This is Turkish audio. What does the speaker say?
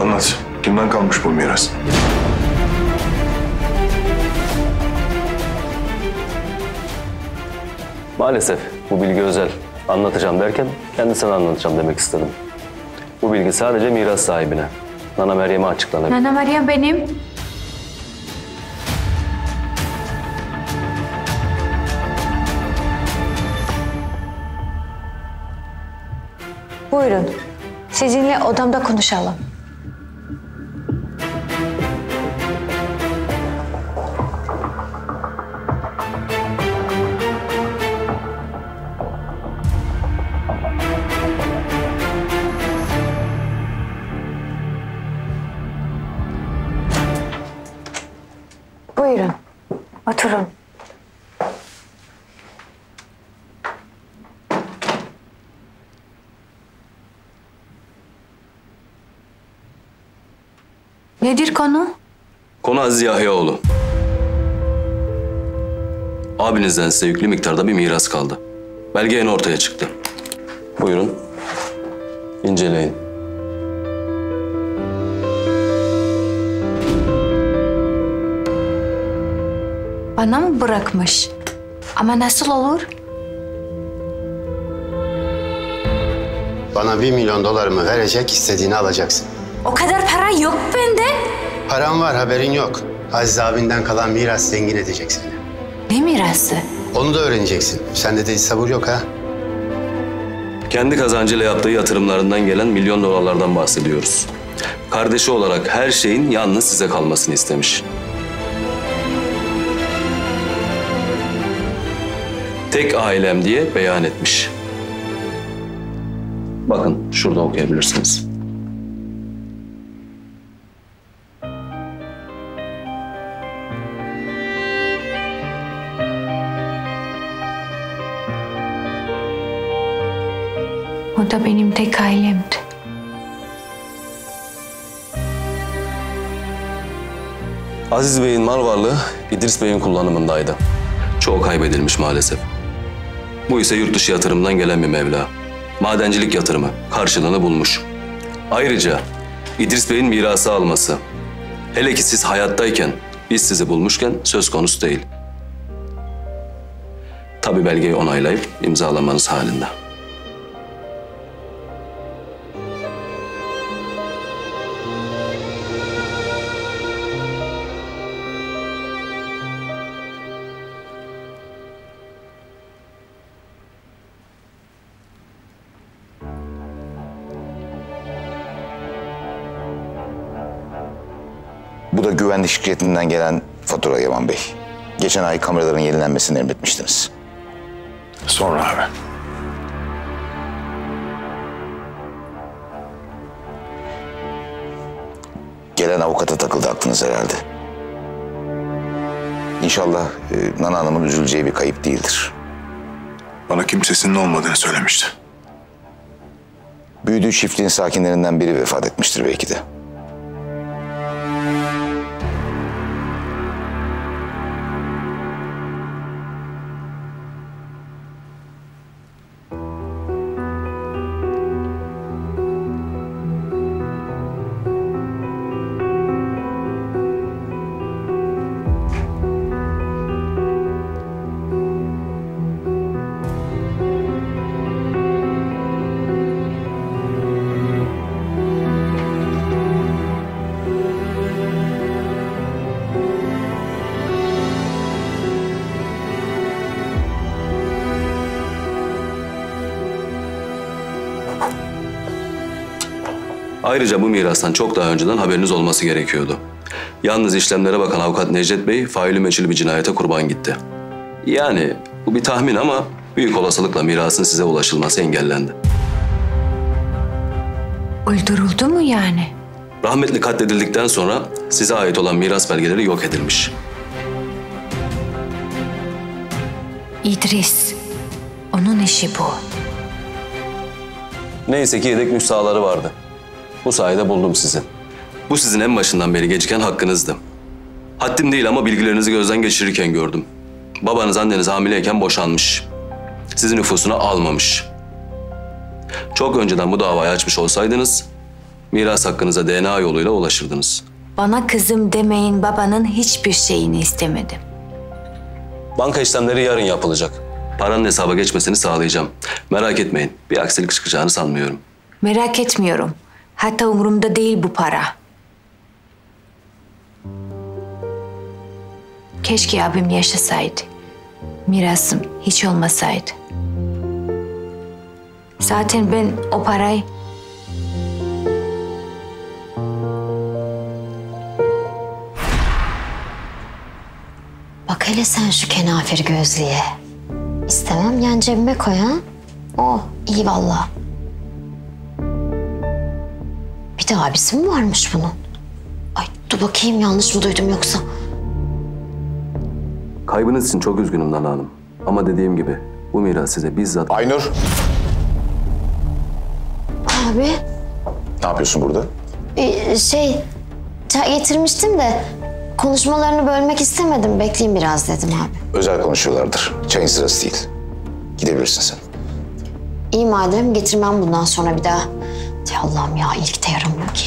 Anlat. Kimden kalmış bu miras? Maalesef bu bilgi özel. Anlatacağım derken kendisine anlatacağım demek istedim. Bu bilgi sadece miras sahibine. Nana Meryem'e açıklanabilir. Nana Meryem benim. Buyurun. Sizinle odamda konuşalım. Buyurun. Oturun. Nedir konu? Konu Aziz Yahyaoğlu. Abinizden size yüklü miktarda bir miras kaldı. Belge yeni ortaya çıktı. Buyurun. İnceleyin. Bana mı bırakmış? Ama nasıl olur? Bana bir milyon dolarımı verecek, istediğini alacaksın. O kadar para yok bende. Param var, haberin yok. Aziz abinden kalan miras zengin edecek seni. Ne mirası? Onu da öğreneceksin. Sende de hiç sabır yok ha. Kendi kazancıyla yaptığı yatırımlarından gelen milyon dolarlardan bahsediyoruz. Kardeşi olarak her şeyin yalnız size kalmasını istemiş. Tek ailem diye beyan etmiş. Bakın şurada okuyabilirsiniz. O da benim tek ailemdi. Aziz Bey'in mal varlığı İdris Bey'in kullanımındaydı. Çoğu kaybedilmiş maalesef. Bu ise yurt dışı yatırımdan gelen bir meblağ. Madencilik yatırımı karşılığını bulmuş. Ayrıca İdris Bey'in mirası alması. Hele ki siz hayattayken biz sizi bulmuşken söz konusu değil. Tabii belgeyi onaylayıp imzalamanız halinde. Bu da güvenlik şirketinden gelen fatura Yaman Bey. Geçen ay kameraların yenilenmesini emretmiştiniz. Sonra abi. Gelen avukata takıldı aklınız herhalde. İnşallah e, Nana Hanım'ın üzüleceği bir kayıp değildir. Bana kimsesinin olmadığını söylemişti. Büyüdüğü çiftliğin sakinlerinden biri vefat etmiştir belki de. Ayrıca bu mirastan çok daha önceden haberiniz olması gerekiyordu. Yalnız işlemlere bakan avukat Necdet Bey faili meçhul bir cinayete kurban gitti. Yani bu bir tahmin ama büyük olasılıkla mirasın size ulaşılması engellendi. Öldürüldü mü yani? Rahmetli katledildikten sonra size ait olan miras belgeleri yok edilmiş. İdris. Onun işi bu. Neyse ki yedek müstahaları vardı. Bu sayede buldum sizi. Bu sizin en başından beri geciken hakkınızdı. Haddim değil ama bilgilerinizi gözden geçirirken gördüm. Babanız anneniz hamileyken boşanmış. Sizi nüfusuna almamış. Çok önceden bu davayı açmış olsaydınız Miras hakkınıza DNA yoluyla ulaşırdınız. Bana kızım demeyin babanın hiçbir şeyini istemedim. Banka işlemleri yarın yapılacak. Paranın hesaba geçmesini sağlayacağım. Merak etmeyin. Bir aksilik çıkacağını sanmıyorum. Merak etmiyorum. Hatta umurumda değil bu para. Keşke abim yaşasaydı. Mirasım hiç olmasaydı. Zaten ben o parayı Bak hele sen şu kenafir gözlüye. İstemem yan cebime koy. Oh iyi valla. De abisi mi varmış bunun? Ay dur bakayım yanlış mı duydum yoksa? Kaybınız için çok üzgünüm Nana Hanım. Ama dediğim gibi bu miras size bizzat... Aynur, Abi ne yapıyorsun burada? e, şey çay getirmiştim de konuşmalarını bölmek istemedim. Bekleyeyim biraz dedim abi. Özel konuşuyorlardır. Çayın sırası değil. Gidebilirsin sen. İyi madem getirmem bundan sonra bir daha. Ya Allah'ım ya iyilik de yaramıyor ki.